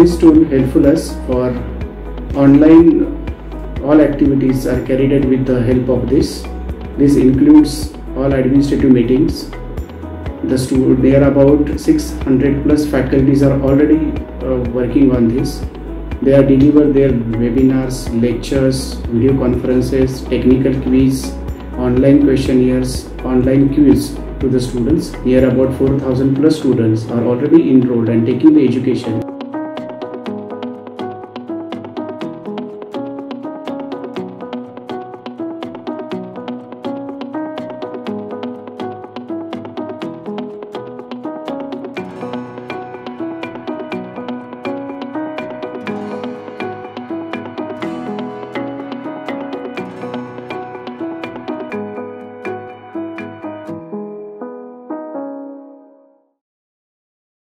this tool helpful us for online all activities are carried out with the help of this. This includes all administrative meetings. The student, there are about 600 plus faculties are already uh, working on this. They are deliver their webinars, lectures, video conferences, technical quiz, online questionnaires, online quiz to the students. Here about 4000 plus students are already enrolled and taking the education.